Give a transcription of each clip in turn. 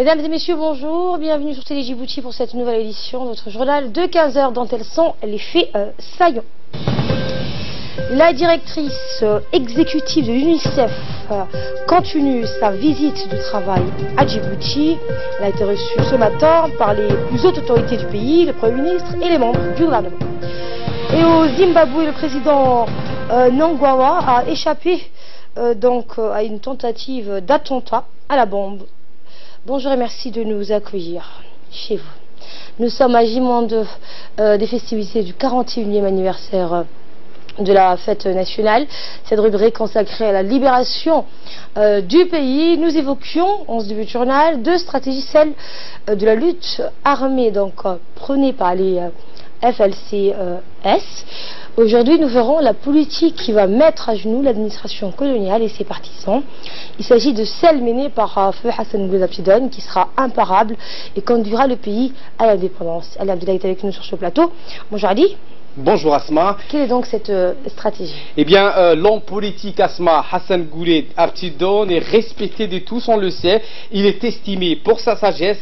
Mesdames et messieurs, bonjour. Bienvenue sur Télé Djibouti pour cette nouvelle édition de notre journal de 15h dont elles sont les faits euh, saillants. La directrice euh, exécutive de l'UNICEF euh, continue sa visite de travail à Djibouti. Elle a été reçue ce matin par les plus hautes autorités du pays, le Premier ministre et les membres du gouvernement. Et au Zimbabwe, le président Nangwawa a échappé donc à une tentative d'attentat à la bombe. Bonjour et merci de nous accueillir chez vous. Nous sommes à Jimonde euh, des festivités du 41e anniversaire euh, de la fête nationale. Cette rubrique consacrée à la libération euh, du pays. Nous évoquions, en ce début de journal, deux stratégies, celle euh, de la lutte armée, donc euh, prônée par les FLCS. Aujourd'hui, nous verrons la politique qui va mettre à genoux l'administration coloniale et ses partisans. Il s'agit de celle menée par euh, Feu Hassan Bouzapsidon qui sera imparable et conduira le pays à l'indépendance. Ali Abdullah est avec nous sur ce plateau. Bonjour Ali. Bonjour Asma. Quelle est donc cette euh, stratégie? Eh bien, euh, l'homme politique Asma Hassan Goulet Abtidon est respecté de tous, on le sait. Il est estimé pour sa sagesse.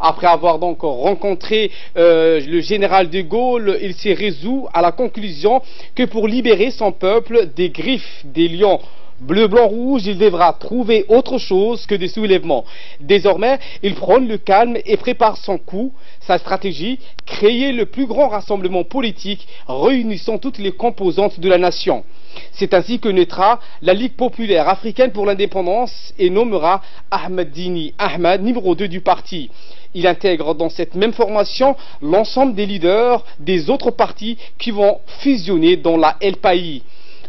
Après avoir donc rencontré euh, le général de Gaulle, il s'est résolu à la conclusion que pour libérer son peuple des griffes des lions bleu, blanc, rouge, il devra trouver autre chose que des soulèvements. Désormais, il prône le calme et prépare son coup, sa stratégie, créer le plus grand rassemblement politique réunissant toutes les composantes de la nation. C'est ainsi que naîtra la Ligue populaire africaine pour l'indépendance et nommera Ahmed Dini numéro 2 du parti. Il intègre dans cette même formation l'ensemble des leaders des autres partis qui vont fusionner dans la LPI.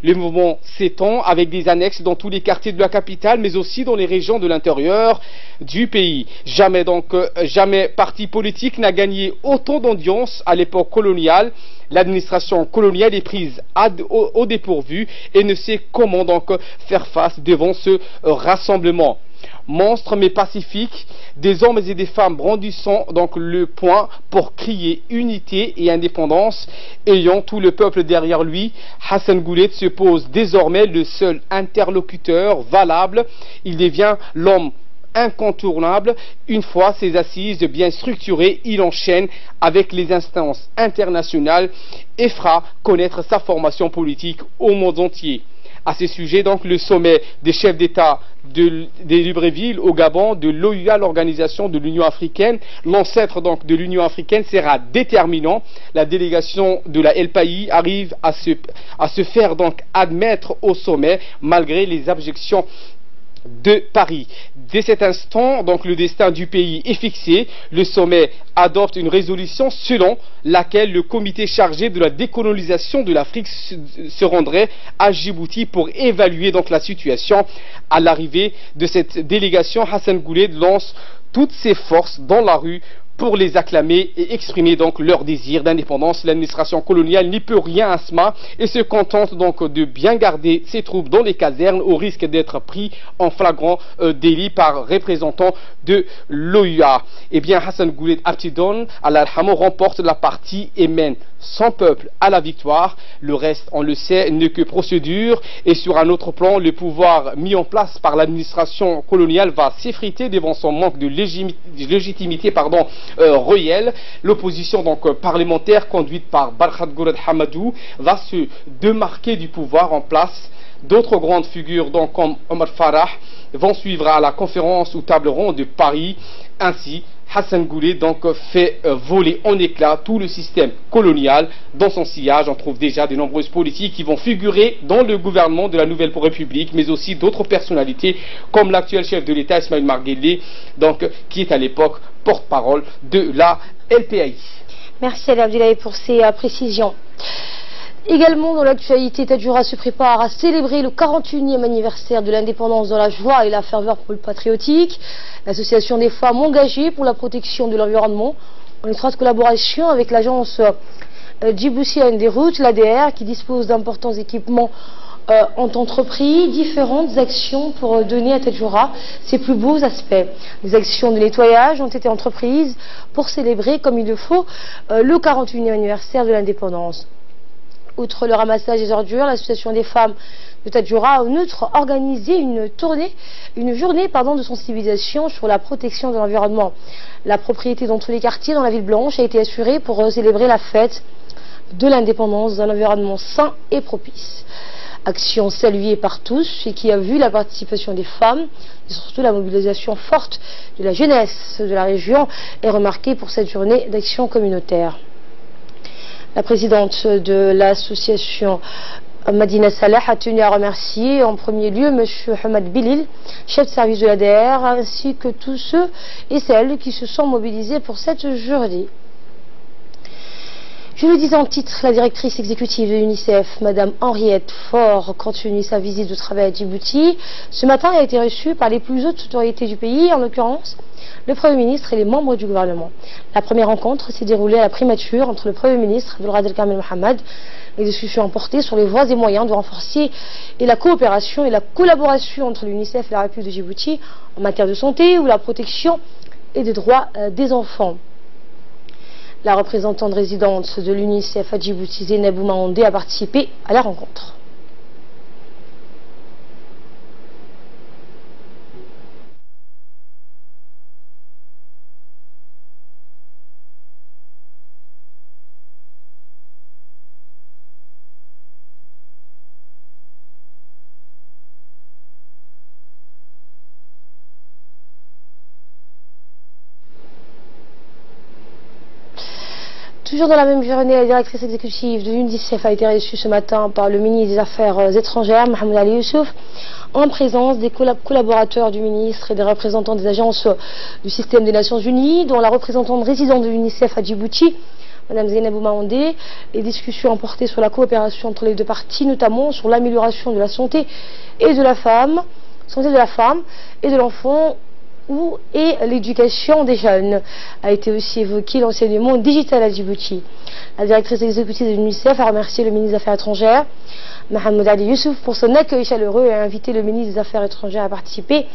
Le mouvement s'étend avec des annexes dans tous les quartiers de la capitale, mais aussi dans les régions de l'intérieur du pays. Jamais donc, euh, jamais parti politique n'a gagné autant d'audience à l'époque coloniale. L'administration coloniale est prise au, dépourvu et ne sait comment donc faire face devant ce rassemblement monstre mais pacifique, des hommes et des femmes brandissant donc le poing pour crier unité et indépendance, ayant tout le peuple derrière lui. Hassan Goulet se pose désormais le seul interlocuteur valable. Il devient l'homme incontournable. Une fois ses assises bien structurées, il enchaîne avec les instances internationales et fera connaître sa formation politique au monde entier. À ce sujet, donc, le sommet des chefs d'État de, de Libreville au Gabon, de l'OUA, l'organisation de l'Union africaine, l'ancêtre de l'Union africaine sera déterminant. La délégation de la LPI arrive à se, à se faire donc admettre au sommet malgré les objections de Paris. Dès cet instant, donc le destin du pays est fixé. Le sommet adopte une résolution selon laquelle le comité chargé de la décolonisation de l'Afrique se, rendrait à Djibouti pour évaluer donc la situation. À l'arrivée de cette délégation, Hassan Goulet lance toutes ses forces dans la rue pour les acclamer et exprimer donc leur désir d'indépendance. L'administration coloniale n'y peut rien à cela et se contente donc de bien garder ses troupes dans les casernes au risque d'être pris en flagrant euh, délit par représentant de l'OUA. Eh bien, Hassan Goulet Abtidon, Al-Arhamo, remporte la partie et mène son peuple à la victoire. Le reste, on le sait, n'est que procédure. Et sur un autre plan, le pouvoir mis en place par l'administration coloniale va s'effriter devant son manque de légitimité pardon, euh. L'opposition euh, parlementaire conduite par Barkhat Gourad Hamadou va se démarquer du pouvoir en place. D'autres grandes figures, donc comme Omar Farah, vont suivre à la conférence ou table ronde de Paris. Ainsi, Hassan Goulet donc fait euh, voler en éclats tout le système colonial. Dans son sillage, on trouve déjà de nombreuses politiques qui vont figurer dans le gouvernement de la Nouvelle République, mais aussi d'autres personnalités comme l'actuel chef de l'État Ismaël Marguerite, donc qui est à l'époque porte-parole de la LPAI. Merci Abdoulaye pour ces euh, précisions. Également dans l'actualité, Tadjoura se prépare à célébrer le 41e anniversaire de l'indépendance dans la joie et la ferveur patriotique. L'association des femmes engagées pour la protection de l'environnement, en étroite collaboration avec l'agence euh, djiboutienne des routes, l'ADR, qui dispose d'importants équipements euh, ont entrepris différentes actions pour euh, donner à Tadjoura ses plus beaux aspects. Des actions de nettoyage ont été entreprises pour célébrer comme il le faut le 41e anniversaire de l'indépendance. Outre le ramassage des ordures, l'association des femmes de Tadjoura a en outre organisé une tournée, une journée de sensibilisation sur la protection de l'environnement. La propriété dans tous les quartiers dans la ville blanche a été assurée pour célébrer la fête de l'indépendance d'un environnement sain et propice. Action saluée par tous et qui a vu la participation des femmes et surtout la mobilisation forte de la jeunesse de la région est remarquée pour cette journée d'action communautaire. La présidente de l'association Madina Salah a tenu à remercier en premier lieu M. Hamad Bilil, chef de service de l'ADR, ainsi que tous ceux et celles qui se sont mobilisés pour cette journée. Je le disais en titre, la directrice exécutive de l'UNICEF, Mme Henriette Faure, continue sa visite de travail à Djibouti. Ce matin, elle a été reçue par les plus hautes autorités du pays, en l'occurrence le Premier ministre et les membres du gouvernement. La première rencontre s'est déroulée à la primature entre le Premier ministre, Abdelrad Kamel Mohamed, les discussions ont porté sur les voies et moyens de renforcer et la coopération et la collaboration entre l'UNICEF et la République de Djibouti en matière de santé ou la protection et des droits euh, des enfants. La représentante résidente de l'UNICEF à Djibouti, Zeynep a participé à la rencontre. Toujours dans la même journée, la directrice exécutive de l'UNICEF a été reçue ce matin par le ministre des Affaires euh, étrangères, Mohamed Ali Youssouf, en présence des collaborateurs du ministre et des représentants des agences du système des Nations Unies, dont la représentante résidente de l'UNICEF à Djibouti, Mme Zainabou Maondé. Les discussions ont porté sur la coopération entre les deux parties, notamment sur l'amélioration de la santé et de la femme, santé de la femme et de l'enfant et l'éducation des jeunes. A été aussi évoqué l'enseignement digital à Djibouti. La directrice exécutive de l'UNICEF a remercié le ministre des Affaires étrangères, Mohamed Ali Youssouf, pour son accueil chaleureux et a invité le ministre des Affaires étrangères à participer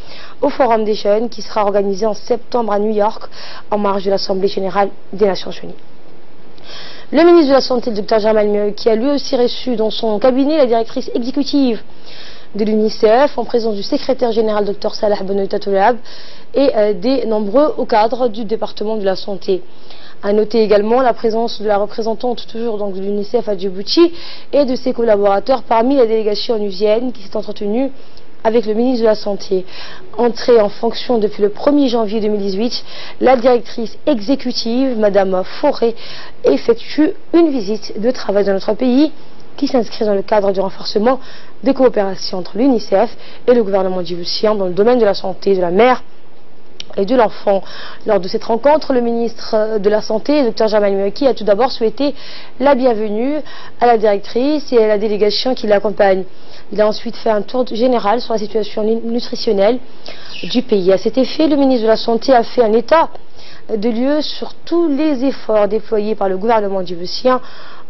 au Forum des jeunes qui sera organisé en septembre à New York en marge de l'Assemblée générale des Nations unies. Le ministre de la Santé, le Dr Jamal qui a lui aussi reçu dans son cabinet la directrice exécutive de l'UNICEF en présence du secrétaire général Dr Salah Benoît et euh, des nombreux hauts cadres du département de la santé. À noter également la présence de la représentante toujours de l'UNICEF à Djibouti et de ses collaborateurs parmi la délégation onusienne qui s'est entretenue avec le ministre de la Santé. Entrée en fonction depuis le 1er janvier 2018, la directrice exécutive, Madame Fauré, effectue une visite de travail dans notre pays qui s'inscrit dans le cadre du renforcement des coopérations entre l'UNICEF et le gouvernement djiboutien dans le domaine de la santé de la mère et de l'enfant. Lors de cette rencontre, le ministre de la Santé, Dr Jamal Mouaki, a tout d'abord souhaité la bienvenue à la directrice et à la délégation qui l'accompagne. Il a ensuite fait un tour général sur la situation nutritionnelle du pays. À cet effet, le ministre de la Santé a fait un état de lieu sur tous les efforts déployés par le gouvernement djiboutien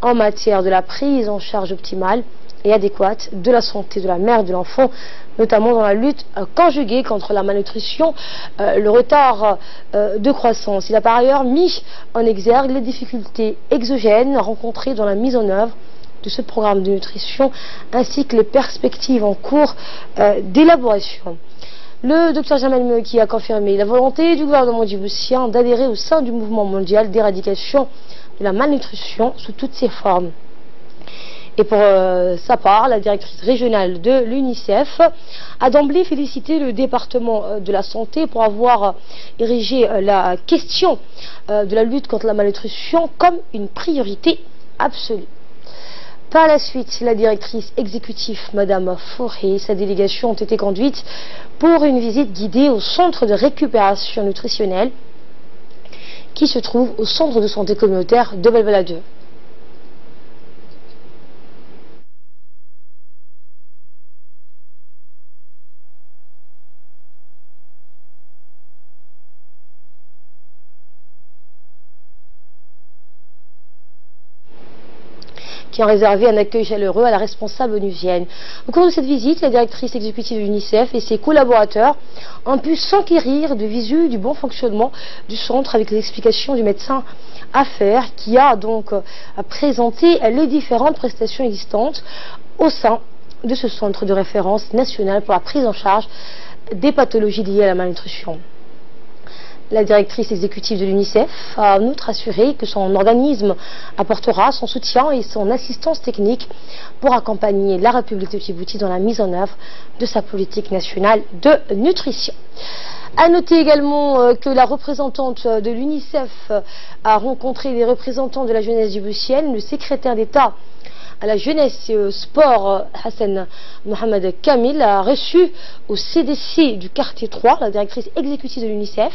en matière de la prise en charge optimale et adéquate de la santé de la mère et de l'enfant, notamment dans la lutte euh, conjuguée contre la malnutrition, euh, le retard euh, de croissance. Il a par ailleurs mis en exergue les difficultés exogènes rencontrées dans la mise en œuvre de ce programme de nutrition ainsi que les perspectives en cours d'élaboration. Le docteur Jamal qui a confirmé la volonté du gouvernement djiboutien d'adhérer au sein du mouvement mondial d'éradication de la malnutrition sous toutes ses formes. Et pour euh, sa part, la directrice régionale de l'UNICEF a d'emblée félicité le département euh, de la santé pour avoir euh, érigé la question de la lutte contre la malnutrition comme une priorité absolue. Par la suite, la directrice exécutive, Madame Fauré, et sa délégation ont été conduites pour une visite guidée au centre de récupération nutritionnelle qui se trouve au centre de santé communautaire de Belvalade. Qui ont réservé un accueil chaleureux à la responsable onusienne. Au cours de cette visite, la directrice exécutive de l'UNICEF et ses collaborateurs ont pu s'enquérir de visu du bon fonctionnement du centre avec les explications du médecin Affaire qui a donc euh, présenté les différentes prestations existantes au sein de ce centre de référence national pour la prise en charge des pathologies liées à la malnutrition. La directrice exécutive de l'UNICEF a en outre assuré que son organisme apportera son soutien et son assistance technique pour accompagner la République de Djibouti dans la mise en œuvre de sa politique nationale de nutrition. A noter également euh, que la représentante de l'UNICEF a rencontré les représentants de la jeunesse djiboutienne, le secrétaire d'État à la jeunesse et au sport, euh, Hassan Mohamed Kamil a reçu au CDC du quartier 3, la directrice exécutive de l'UNICEF,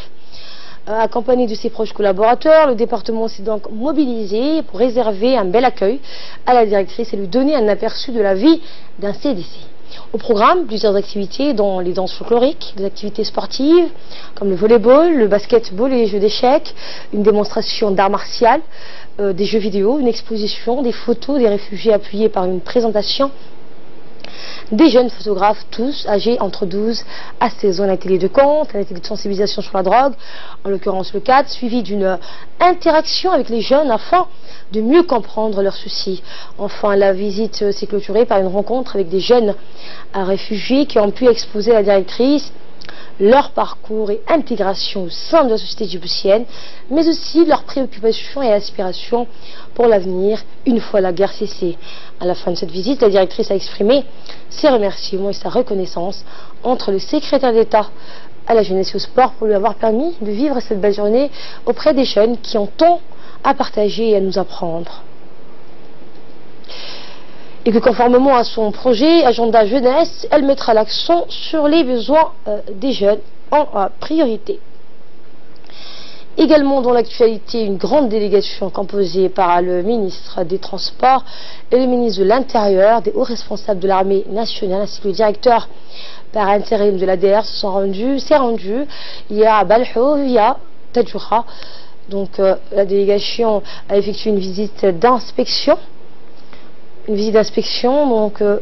euh, accompagné de ses proches collaborateurs, le département s'est donc mobilisé pour réserver un bel accueil à la directrice et lui donner un aperçu de la vie d'un CDC. Au programme, plusieurs activités dont les danses folkloriques, des activités sportives comme le volleyball, le basketball et les jeux d'échecs, une démonstration d'art martial, euh, des jeux vidéo, une exposition, des photos des réfugiés appuyés par une présentation des jeunes photographes, tous âgés entre 12 à 16 ans, un atelier de compte, un atelier de sensibilisation sur la drogue, en l'occurrence le cadre, suivi d'une interaction avec les jeunes afin de mieux comprendre leurs soucis. Enfin, la visite s'est clôturée par une rencontre avec des jeunes réfugiés qui ont pu exposer la directrice leur parcours et intégration au sein de la société djiboutienne, mais aussi leurs préoccupations et aspirations pour l'avenir une fois la guerre cessée. À la fin de cette visite, la directrice a exprimé ses remerciements et sa reconnaissance entre le secrétaire d'État à la jeunesse et au sport pour lui avoir permis de vivre cette belle journée auprès des jeunes qui ont tant à partager et à nous apprendre et que conformément à son projet Agenda Jeunesse, elle mettra l'accent sur les besoins euh, des jeunes en euh, priorité. Également dans l'actualité, une grande délégation composée par le ministre des Transports et le ministre de l'Intérieur, des hauts responsables de l'armée nationale ainsi que le directeur par intérim de l'ADR sont s'est rendu a à Balho, il y a Tadjoura. Donc euh, la délégation a effectué une visite d'inspection une visite d'inspection donc euh,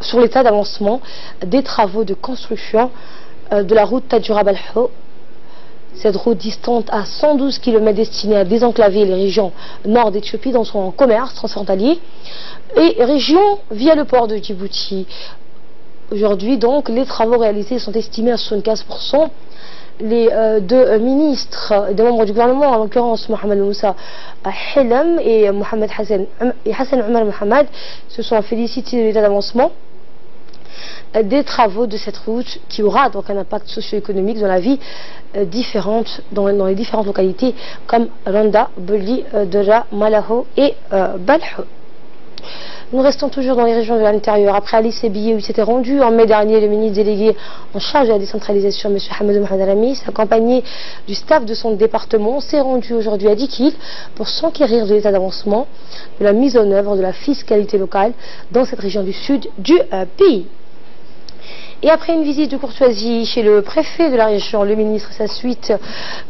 sur l'état d'avancement des travaux de construction euh, de la route Tadjoura Balho. Cette route distante à 112 km destinée à désenclaver les régions nord d'Éthiopie dans son commerce transfrontalier et région via le port de Djibouti. Aujourd'hui donc les travaux réalisés sont estimés à 75% les euh, deux ministres, deux membres du gouvernement, en l'occurrence Mohamed Moussa Hilam et Mohamed Hassan, et Hassan Omar Mohamed, se sont félicités de l'état d'avancement euh, des travaux de cette route qui aura donc un impact socio-économique dans la vie euh, différente, dans, les différentes localités comme Randa, Boli, Dora, Malaho et Balho. Nous restons toujours dans les régions de l'intérieur. Après Alice Sébillet, où il s'était rendu en mai dernier, le ministre délégué en charge de la décentralisation, M. Hamadou Mohamed accompagné du staff de son département, s'est rendu aujourd'hui à Dikil pour s'enquérir de l'état d'avancement de la mise en œuvre de la fiscalité locale dans cette région du sud du euh, pays. Et après une visite de courtoisie chez le préfet de la région, le ministre et sa suite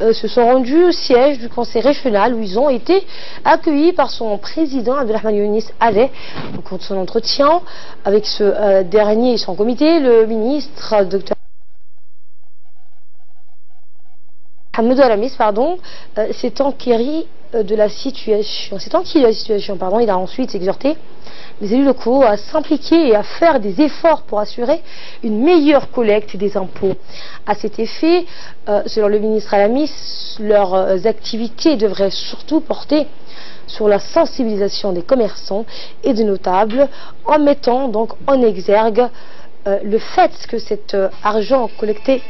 euh, se sont rendus au siège du conseil régional où ils ont été accueillis par son président Abdelrahman Younis Adeh. Au cours de son entretien avec ce euh, dernier et son comité, le ministre Dr. Hamoud Alamis, pardon, euh, s'est enquéri de la situation. S'est de la situation, pardon. Il a ensuite exhorté les élus locaux à s'impliquer et à faire des efforts pour assurer une meilleure collecte des impôts. À cet effet, euh, selon le ministre Alamis, leurs euh, activités devraient surtout porter sur la sensibilisation des commerçants et des notables en mettant donc en exergue euh, le fait que cet argent collecté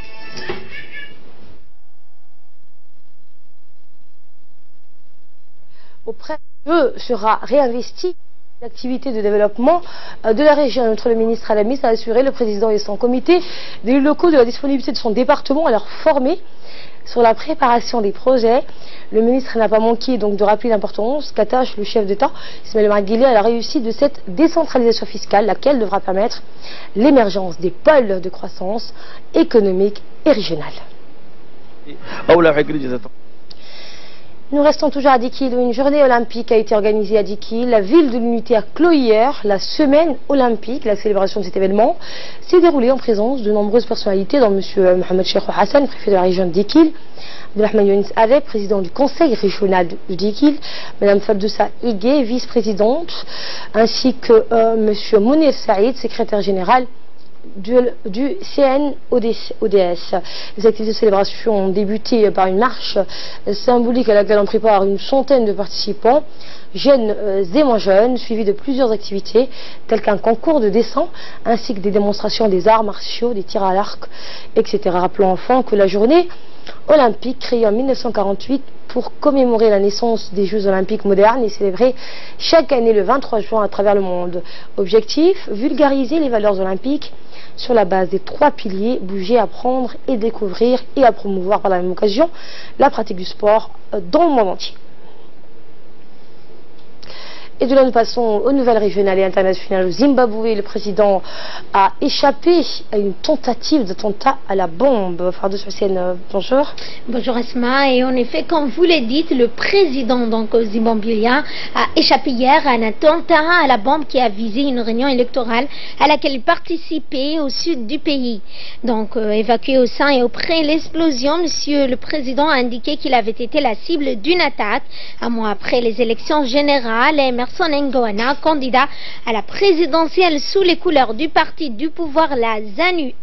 auprès d'eux sera réinvesti L'activité de développement euh, de la région. Notre le ministre Alamis a assuré le président et son comité des locaux de la disponibilité de son département à leur former sur la préparation des projets. Le ministre n'a pas manqué donc de rappeler l'importance qu'attache le chef d'État, Ismaël Marguillet, à la réussite de cette décentralisation fiscale, laquelle devra permettre l'émergence des pôles de croissance économique et régionale. Nous restons toujours à Dikil où une journée olympique a été organisée à Dikil. La ville de l'unité a clos hier la semaine olympique. La célébration de cet événement s'est déroulée en présence de nombreuses personnalités, dont M. Mohamed Cheikh Hassan, préfet de la région de Dikil, Abdelrahman Younis Adeb, président du conseil régional de Dikil, Mme Fabdoussa Igué, vice-présidente, ainsi que euh, M. Mounir Saïd, secrétaire général du, du CNODS. Les activités de célébration ont débuté par une marche symbolique à laquelle on prépare une centaine de participants, jeunes euh, et moins jeunes, suivis de plusieurs activités telles qu'un concours de dessin ainsi que des démonstrations des arts martiaux, des tirs à l'arc, etc. Rappelons enfin que la journée olympique créée en 1948 pour commémorer la naissance des Jeux olympiques modernes et célébrée chaque année le 23 juin à travers le monde. Objectif, vulgariser les valeurs olympiques sur la base des trois piliers, bouger, apprendre et découvrir et à promouvoir par la même occasion la pratique du sport dans le monde entier. Et de là, nous passons aux nouvelles régionales et internationales au Zimbabwe. Le président a échappé à une tentative d'attentat à la bombe. Fardous Hussein, bonjour. Bonjour Asma. Et en effet, comme vous l'avez dit, le président donc zimbabwéen a échappé hier à un attentat à la bombe qui a visé une réunion électorale à laquelle il participait au sud du pays. Donc, euh, évacué au sein et auprès de l'explosion, monsieur le président a indiqué qu'il avait été la cible d'une attaque un mois après les élections générales. Emerson Ngoana, candidat à la présidentielle sous les couleurs du parti du pouvoir, la ZANU.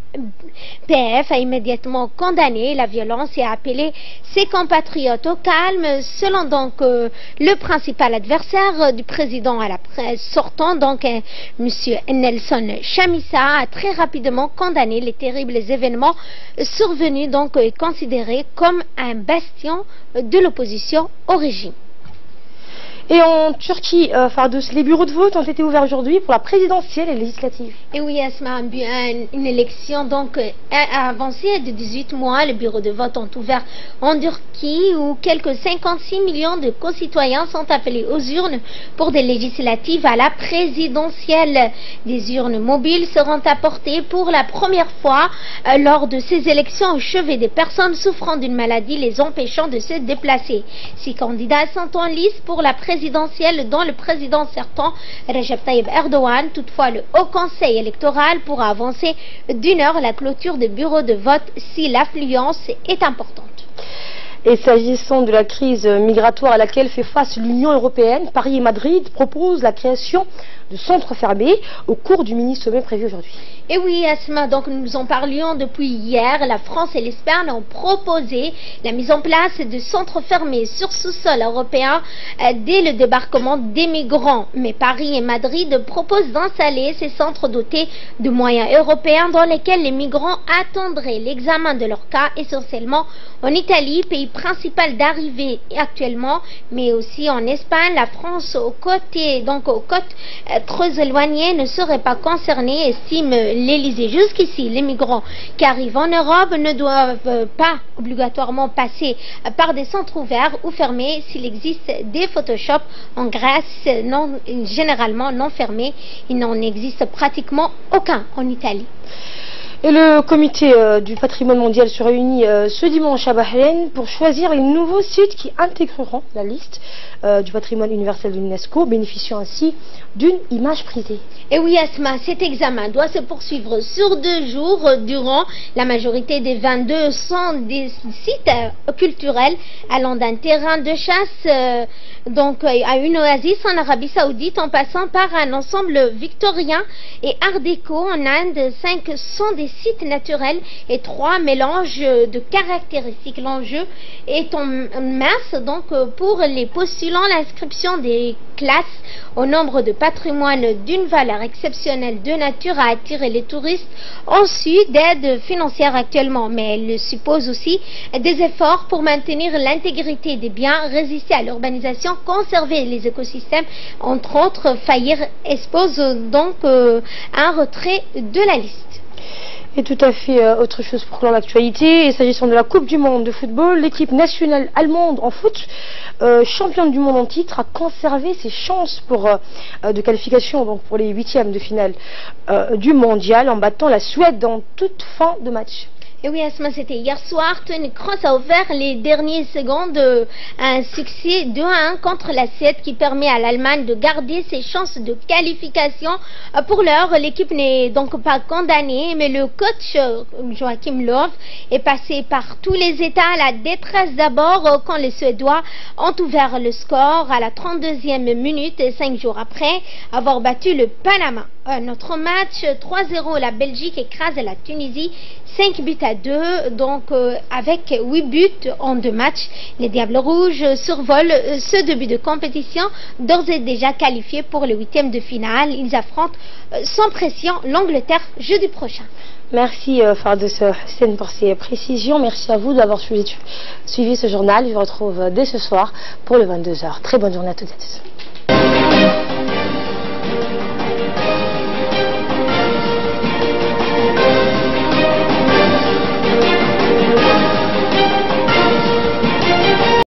PF a immédiatement condamné la violence et a appelé ses compatriotes au calme, selon donc euh, le principal adversaire du président à la sortant, donc M. Nelson Chamissa, a très rapidement condamné les terribles événements survenus, donc considérés comme un bastion de l'opposition au régime. Et en Turquie, euh, les bureaux de vote ont été ouverts aujourd'hui pour la présidentielle et législative. Et oui, Asma, une élection donc euh, avancée de 18 mois. Les bureaux de vote ont ouvert en Turquie où quelques 56 millions de concitoyens sont appelés aux urnes pour des législatives à la présidentielle. Des urnes mobiles seront apportées pour la première fois euh, lors de ces élections au chevet des personnes souffrant d'une maladie les empêchant de se déplacer. Six candidats sont en lice pour la présidentielle présidentielle dont le président sortant, Recep Tayyip Erdogan. Toutefois, le Haut Conseil électoral pourra avancer d'une heure la clôture des bureaux de vote si l'affluence est importante. Et s'agissant de la crise migratoire à laquelle fait face l'Union européenne, Paris et Madrid proposent la création de centres fermés au cours du mini-sommet prévu aujourd'hui. Et oui, Asma, donc nous en parlions depuis hier. La France et l'Espagne ont proposé la mise en place de centres fermés sur sous-sol européen euh, dès le débarquement des migrants. Mais Paris et Madrid proposent d'installer ces centres dotés de moyens européens dans lesquels les migrants attendraient l'examen de leur cas essentiellement en Italie, pays principal d'arrivée actuellement, mais aussi en Espagne, la France aux côtés, donc aux côtes euh, trop éloignées ne seraient pas concernées, estime l'Élysée. Jusqu'ici, les migrants qui arrivent en Europe ne doivent pas obligatoirement passer par des centres ouverts ou fermés s'il existe des Photoshop en Grèce, non, généralement non fermés. Il n'en existe pratiquement aucun en Italie. Et le comité euh, du patrimoine mondial se réunit euh, ce dimanche à Bahreïn pour choisir les nouveaux sites qui intégreront la liste euh, du patrimoine universel de l'UNESCO, bénéficiant ainsi d'une image prisée. Et oui, Asma, cet examen doit se poursuivre sur deux jours durant la majorité des 22 sont des sites culturels allant d'un terrain de chasse donc à une oasis en Arabie Saoudite en passant par un ensemble victorien et art déco en Inde. Cinq sont des sites naturels et trois mélanges de caractéristiques. L'enjeu est en masse donc pour les postulants l'inscription des classes au nombre de patrimoine d'une valeur exceptionnelle de nature à attirer les touristes ensuite d'aide financière actuellement, mais elle suppose aussi des efforts pour maintenir l'intégrité des biens, résister à l'urbanisation, conserver les écosystèmes, entre autres, faillir expose donc euh, un retrait de la liste. Et tout à fait euh, autre chose pour l'actualité. S'agissant de la Coupe du Monde de football, l'équipe nationale allemande en foot, euh, championne du monde en titre, a conservé ses chances euh, de qualification donc pour les huitièmes de finale du mondial en battant la Suède dans toute fin de match. Et oui, Asma, c'était hier soir. Tony Kroos a ouvert les dernières secondes euh, un succès 2-1 contre la 7 qui permet à l'Allemagne de garder ses chances de qualification. Euh, pour l'heure, l'équipe n'est donc pas condamnée, mais le coach euh, Joachim Löw est passé par tous les états. La détresse d'abord quand les Suédois ont ouvert le score à la 32e minute, cinq jours après avoir battu le Panama. Notre match 3-0, la Belgique écrase la Tunisie 5 buts à 2, donc euh, avec 8 buts en deux matchs. Les Diables Rouges survolent euh, ce début de compétition, d'ores et déjà qualifiés pour le huitième de finale. Ils affrontent euh, sans pression l'Angleterre jeudi prochain. Merci Fardos Hussein pour ces précisions. Merci à vous d'avoir suivi, suivi, ce journal. Je vous retrouve dès ce soir pour le 22h. Très bonne journée à toutes et à tous.